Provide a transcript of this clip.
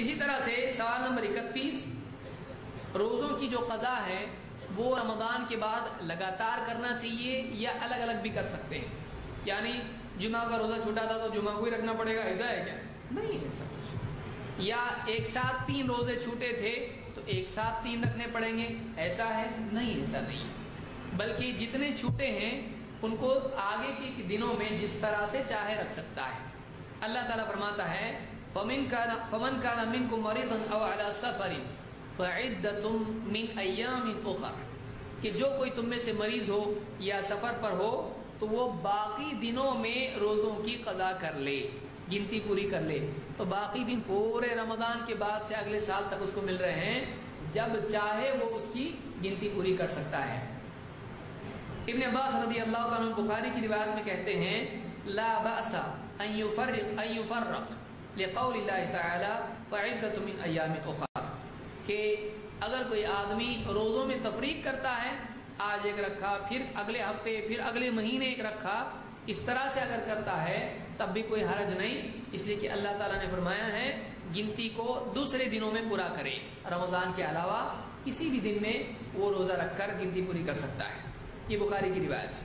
اسی طرح سے سوال نمبر اکتیس، روزوں کی جو قضا ہے، وہ رمضان کے بعد لگاتار کرنا چاہیے یا الگ الگ بھی کر سکتے ہیں؟ یعنی جمعہ کا روزہ چھوٹا تھا تو جمعہ کو ہی رکھنا پڑے گا، ایسا ہے کیا؟ نہیں، ایسا کچھ یا ایک ساتھ تین روزے چھوٹے تھے تو ایک ساتھ تین رکھنے پڑیں گے، ایسا ہے؟ نہیں، ایسا نہیں۔ بلکہ جتنے چھوٹے ہیں، ان کو آگے کے دنوں میں جس طرح سے چاہے رکھ سکتا ہے۔ اللہ تعالیٰ فرماتا ہے فمن کا فمن کا نمن کو مرید سفر، فعدتم من ایام اخر کہ جو کوئی تم میں سے مریض ہو یا سفر پر ہو، تو وہ باقی دنوں میں روزوں کی قضا کر لے، گنتی پوری کر لے۔ تو باقی دن پورے رمضان کے بعد سے اگلے سال تک اس کو مل رہے ہیں، جب چاہے وہ اس کی گنتی پوری کر سکتا ہے۔ ابن عباس رضی اللہ عنہ بخاری کی روایت میں کہتے ہیں، لا بأس ان يفرق ان يفرق. لقول اللہ تعالی فعدت من ایام اخر، کہ اگر کوئی آدمی روزوں میں تفریق کرتا ہے، آج ایک رکھا، پھر اگلے ہفتے، پھر اگلے مہینے ایک رکھا، اس طرح سے اگر کرتا ہے، تب بھی کوئی حرج نہیں۔ اس لیے کہ اللہ تعالیٰ نے فرمایا ہے، گنتی کو دوسرے دنوں میں پورا کرے۔ رمضان کے علاوہ کسی بھی دن میں وہ روزہ رکھ کر گنتی پوری کر سکتا ہے۔ یہ بخاری کی روایت سے